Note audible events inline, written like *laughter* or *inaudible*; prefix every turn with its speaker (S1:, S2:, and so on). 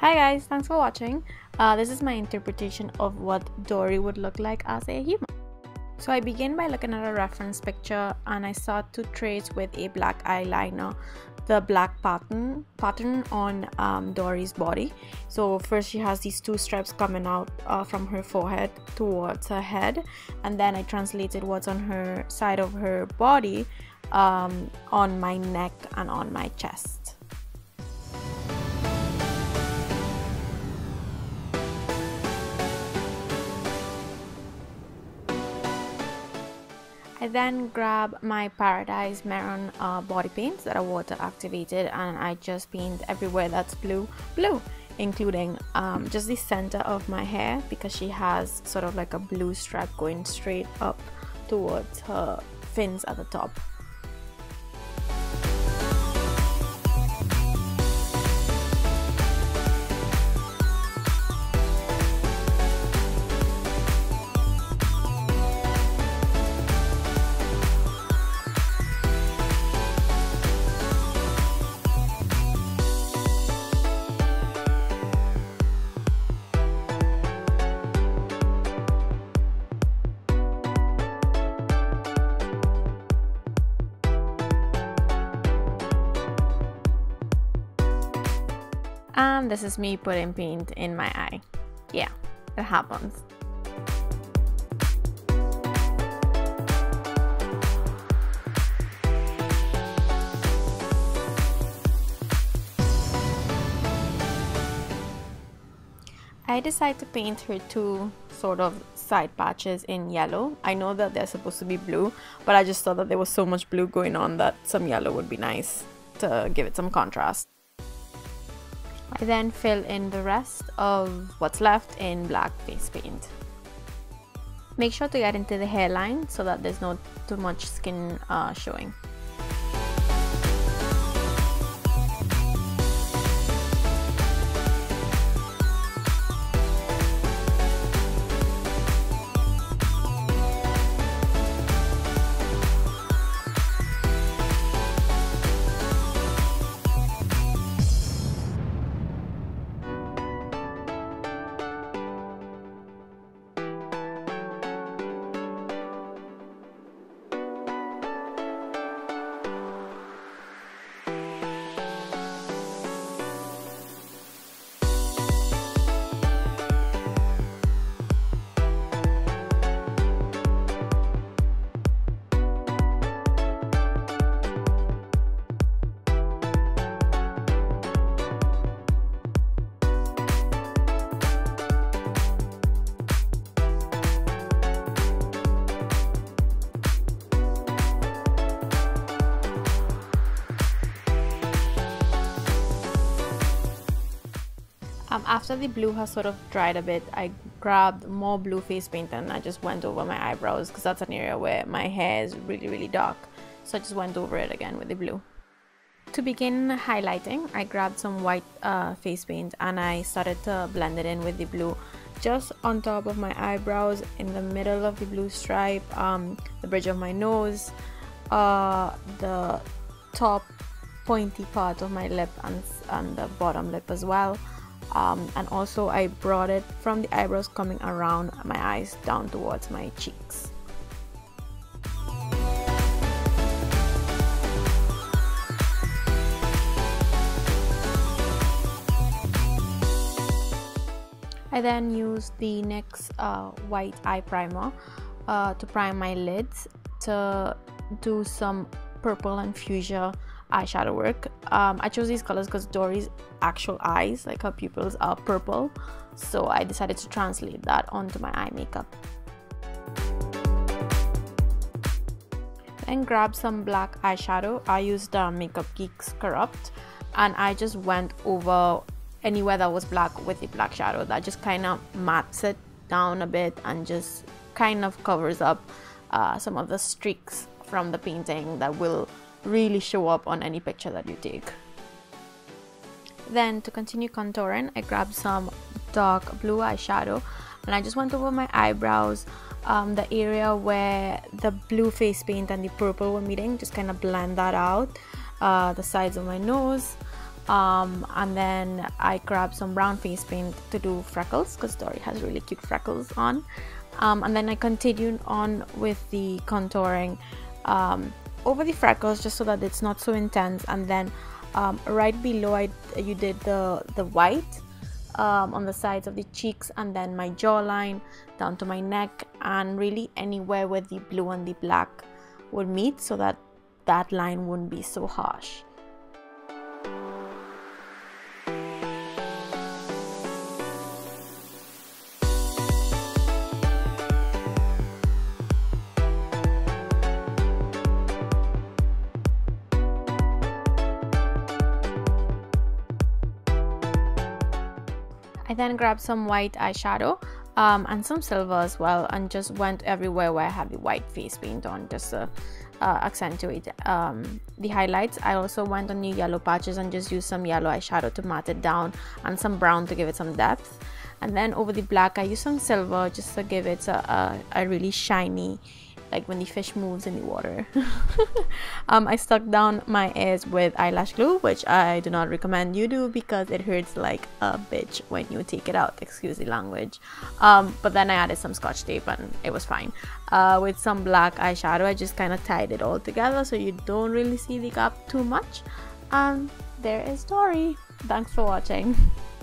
S1: Hi guys, thanks for watching. Uh, this is my interpretation of what Dory would look like as a human. So I begin by looking at a reference picture and I saw two trace with a black eyeliner the black pattern pattern on um, Dory's body. So first she has these two stripes coming out uh, from her forehead towards her head and then I translated what's on her side of her body um, on my neck and on my chest. I then grab my Paradise Mehron uh, body paints that are water activated and I just paint everywhere that's blue, blue including um, just the center of my hair because she has sort of like a blue stripe going straight up towards her fins at the top. And this is me putting paint in my eye. Yeah, it happens. I decided to paint her two sort of side patches in yellow. I know that they're supposed to be blue, but I just thought that there was so much blue going on that some yellow would be nice to give it some contrast. I then fill in the rest of what's left in black face paint. Make sure to get into the hairline so that there's not too much skin uh, showing. Um, after the blue has sort of dried a bit, I grabbed more blue face paint and I just went over my eyebrows because that's an area where my hair is really, really dark. So I just went over it again with the blue. To begin highlighting, I grabbed some white uh, face paint and I started to blend it in with the blue just on top of my eyebrows, in the middle of the blue stripe, um, the bridge of my nose, uh, the top pointy part of my lip and, and the bottom lip as well um, and also I brought it from the eyebrows coming around my eyes down towards my cheeks. I then used the NYX uh, white eye primer uh, to prime my lids to do some purple and fuchsia eyeshadow work. Um, I chose these colors because Dory's actual eyes, like her pupils, are purple. So I decided to translate that onto my eye makeup. Then grab some black eyeshadow. I used uh, Makeup Geeks Corrupt and I just went over anywhere that was black with a black shadow that just kind of mats it down a bit and just kind of covers up uh, some of the streaks from the painting that will really show up on any picture that you take. Then to continue contouring, I grabbed some dark blue eyeshadow and I just went over my eyebrows, um, the area where the blue face paint and the purple were meeting, just kind of blend that out, uh, the sides of my nose, um, and then I grabbed some brown face paint to do freckles because Dory has really cute freckles on um, and then I continued on with the contouring um, over the freckles just so that it's not so intense and then um, right below I you did the the white um, on the sides of the cheeks and then my jawline down to my neck and really anywhere where the blue and the black would meet so that that line wouldn't be so harsh I then grabbed some white eyeshadow um, and some silver as well and just went everywhere where I had the white face paint on just to uh, accentuate um, the highlights. I also went on new yellow patches and just used some yellow eyeshadow to matte it down and some brown to give it some depth. And then over the black I used some silver just to give it a, a, a really shiny like when the fish moves in the water. *laughs* um, I stuck down my ears with eyelash glue, which I do not recommend you do because it hurts like a bitch when you take it out. Excuse the language. Um, but then I added some scotch tape and it was fine. Uh, with some black eyeshadow, I just kind of tied it all together so you don't really see the gap too much. And there is Dory. Thanks for watching. *laughs*